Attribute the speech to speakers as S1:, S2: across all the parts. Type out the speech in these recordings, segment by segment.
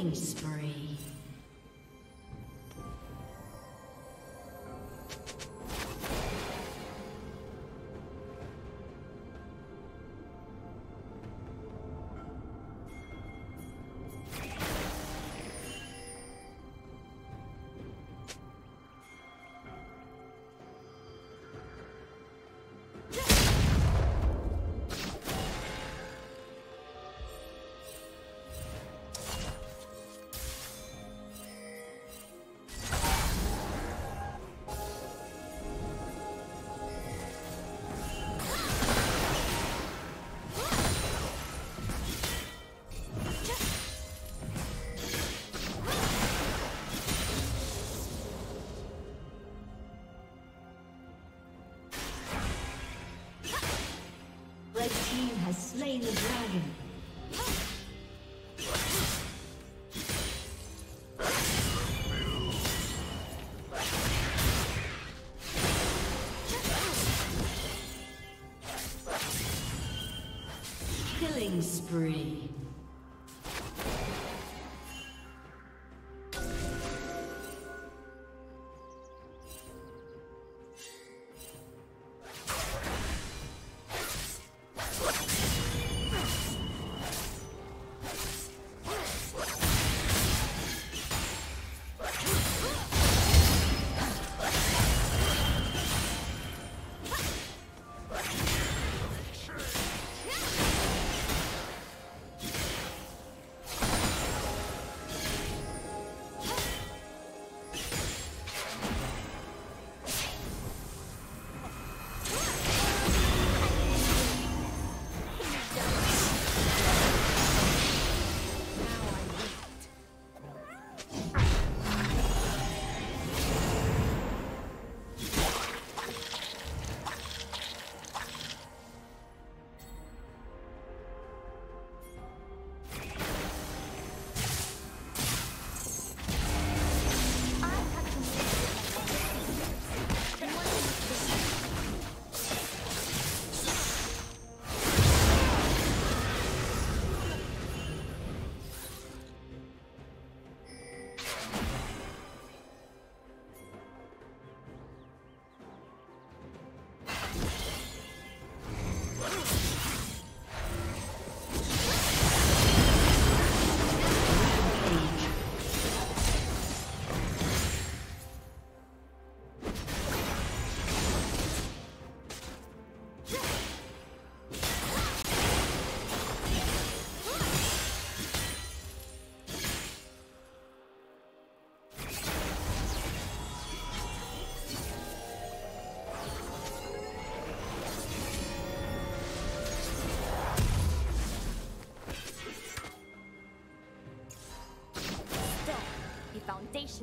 S1: Killing spree. Killing spree.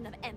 S2: Of empires.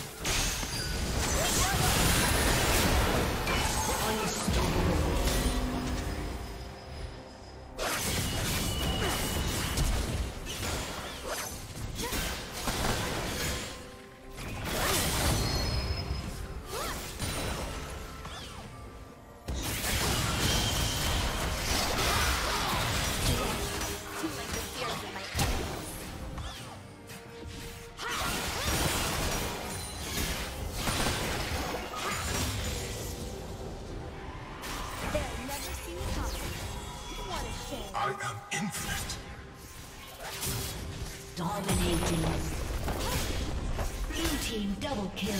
S3: I am infinite.
S1: Dominating. Blue Team double kill.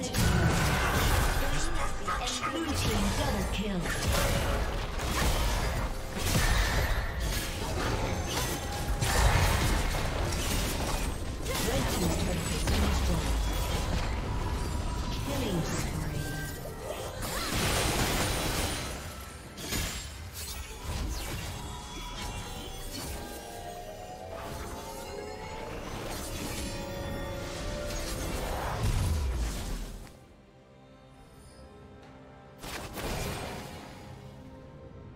S1: Legendary. Blue